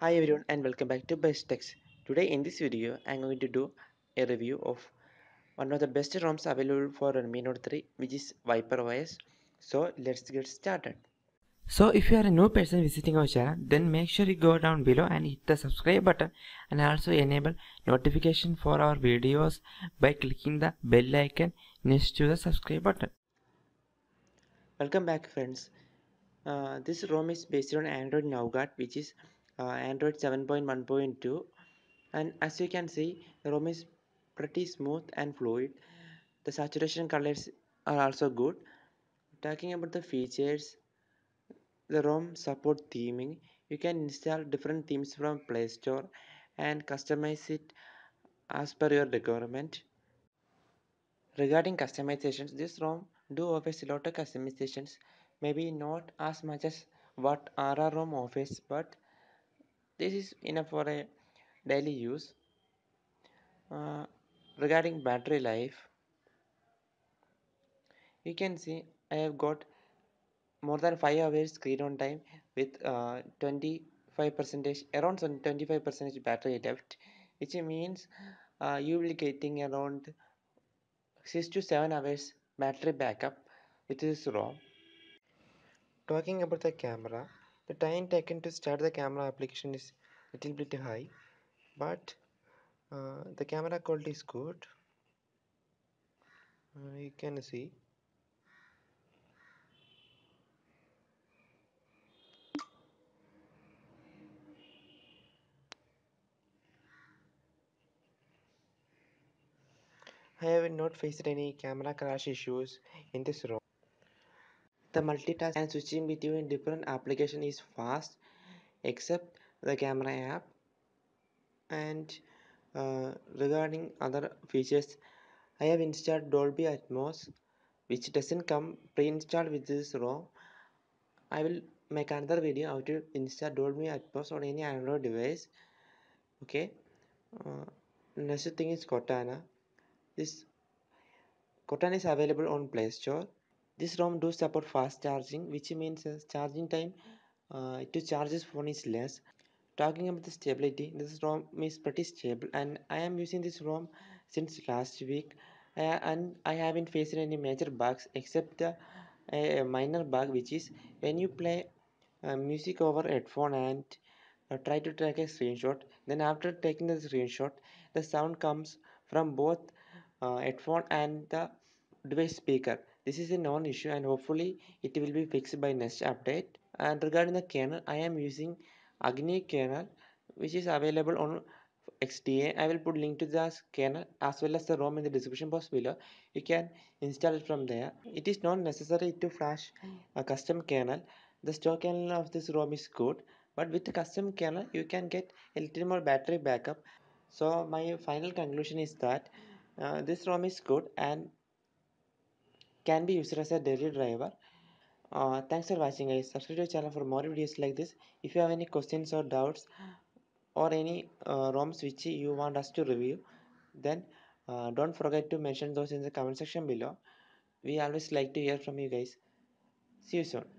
Hi everyone and welcome back to Best Techs. Today in this video I'm going to do a review of one of the best ROMs available for Redmi Note 3 which is Viper OS. So let's get started. So if you are a new person visiting our channel then make sure you go down below and hit the subscribe button and also enable notification for our videos by clicking the bell icon next to the subscribe button. Welcome back friends. Uh, this ROM is based on Android Nougat which is Uh, Android 7.1.2 and as you can see the ROM is pretty smooth and fluid. The saturation colors are also good. Talking about the features the ROM support theming. You can install different themes from Play Store and customize it as per your requirement. Regarding customizations this ROM do offers a lot of customizations. Maybe not as much as what RR ROM offers but this is enough for a daily use. Uh, regarding battery life you can see I have got more than 5 hours screen on time with uh, 25 percentage around 25 percentage battery left which means uh, you will getting around 6 to 7 hours battery backup with this ROM talking about the camera the time taken to start the camera application is a little bit high but uh, the camera quality is good uh, you can see I have not faced any camera crash issues in this ROM. The multitask and switching between different application is fast except the camera app and uh, regarding other features I have installed Dolby Atmos which doesn't come pre-installed with this ROM. I will make another video how to install Dolby Atmos on any Android device. Okay. Uh, next thing is Cortana. This Cortana is available on Play Store. This ROM does support fast charging, which means uh, charging time uh, to charge this phone is less. Talking about the stability, this ROM is pretty stable, and I am using this ROM since last week, uh, and I haven't faced any major bugs except the a minor bug, which is when you play uh, music over headphone and uh, try to take a screenshot. Then after taking the screenshot, the sound comes from both uh, headphone and the device speaker this is a non-issue and hopefully it will be fixed by next update. And regarding the kernel i am using agni kernel which is available on xda i will put link to the kernel as well as the rom in the description box below. You can install it from there. It is not necessary to flash a custom kernel. The stock kernel of this rom is good but with the custom kernel you can get a little more battery backup. So my final conclusion is that uh, this rom is good and can be used as a daily driver. Uh, thanks for watching guys. Subscribe to the channel for more videos like this. If you have any questions or doubts or any uh, roms which you want us to review then uh, don't forget to mention those in the comment section below. We always like to hear from you guys. See you soon